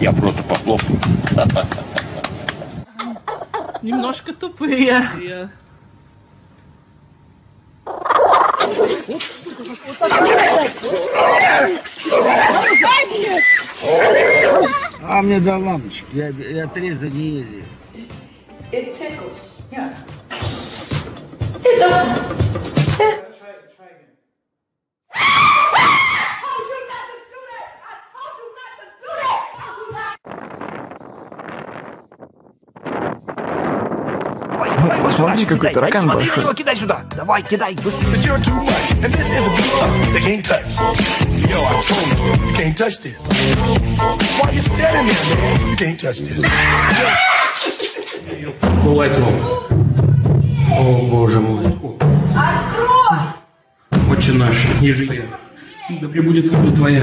Я просто похлопаю. Немножко тупые. А мне до лампочки, я, я отреза не ездил. It tickles. Yeah. Посмотри, какой таракан большой. кидай сюда. Давай, кидай. Yo, I told you, you can't touch this. Why you standing there, man? You can't touch this. Бывает вам. О, боже мой. Открой! Отче наш, ниже я. Да пребудет воля твоя.